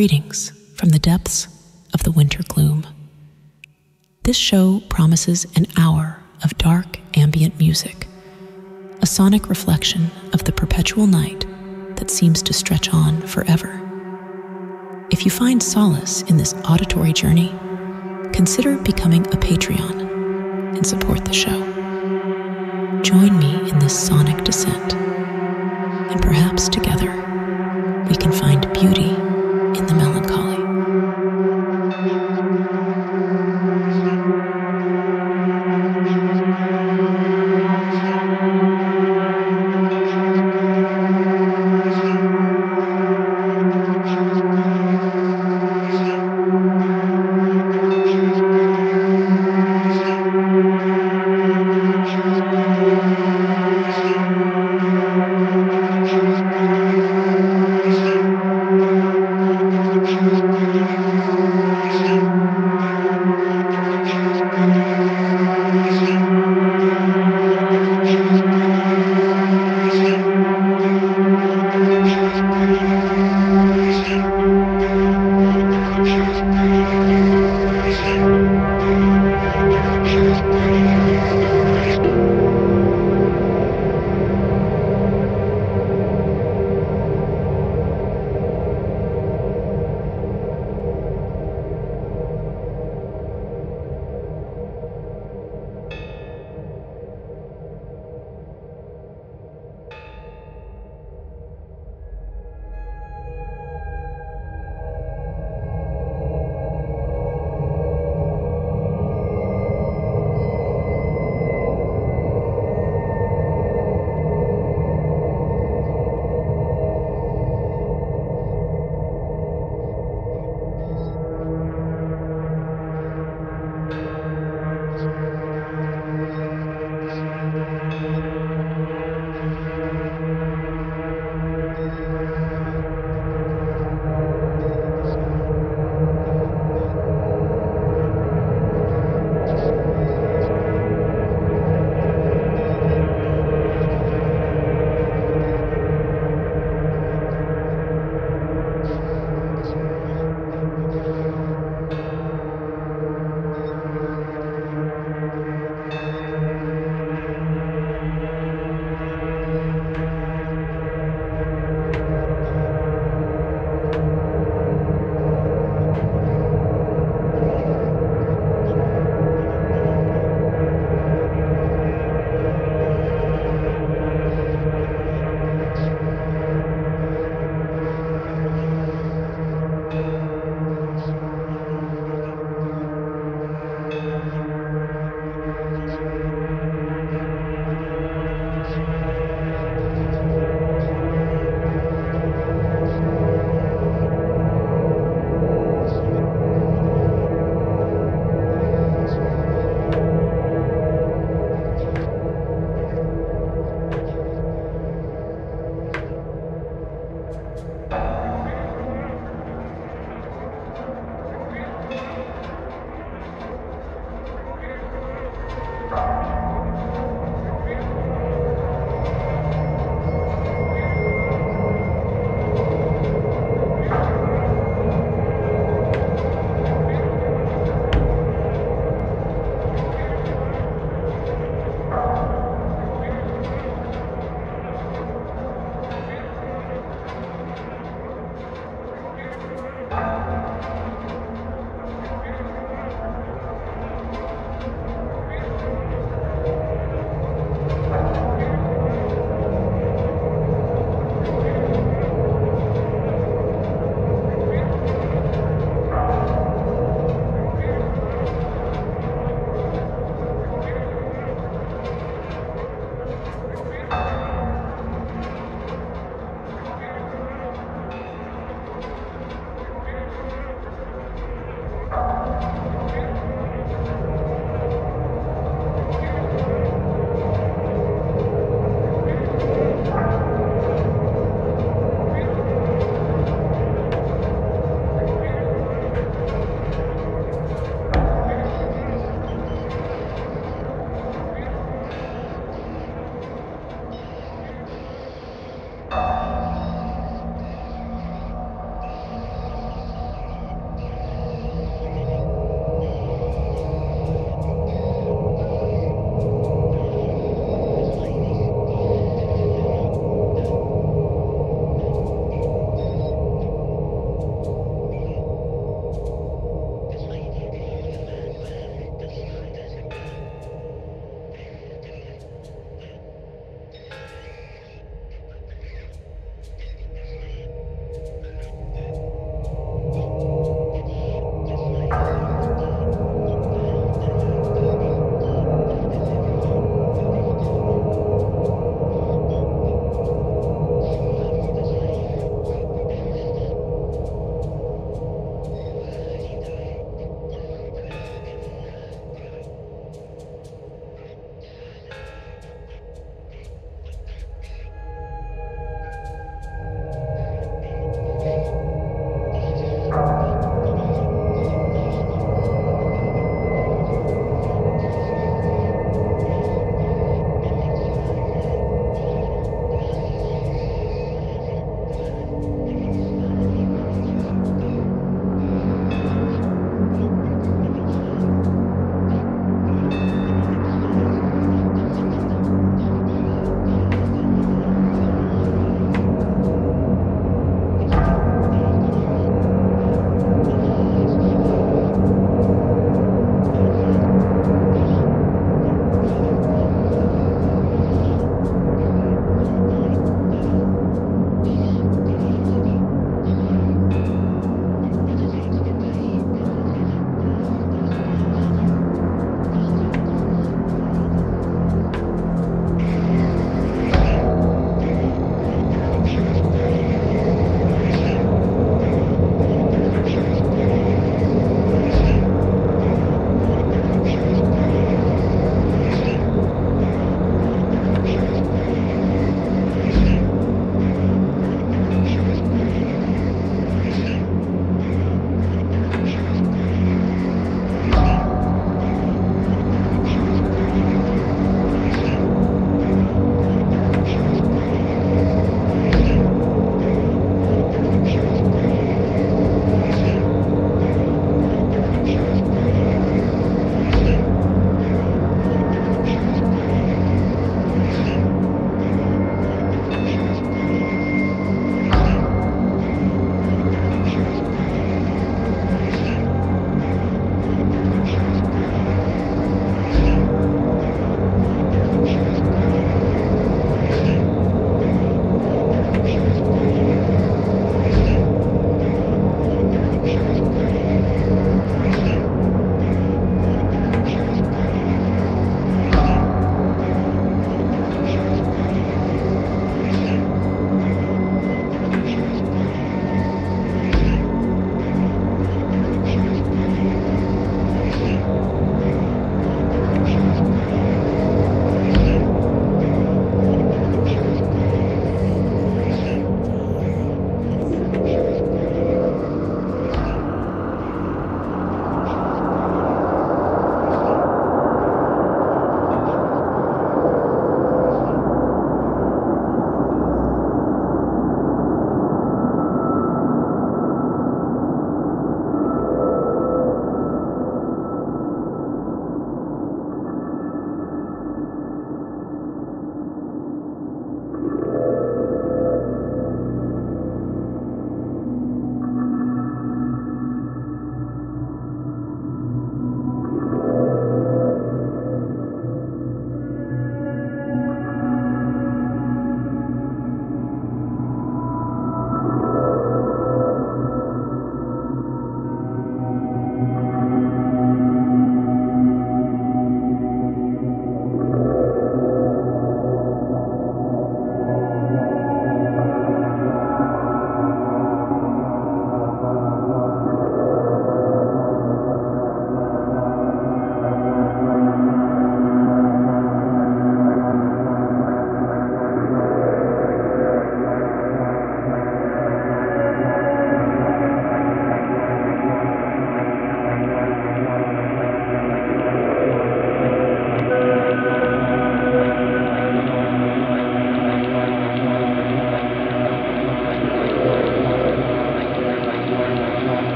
Greetings from the depths of the winter gloom. This show promises an hour of dark ambient music, a sonic reflection of the perpetual night that seems to stretch on forever. If you find solace in this auditory journey, consider becoming a Patreon and support the show. Join me in this sonic descent, and perhaps together we can find beauty.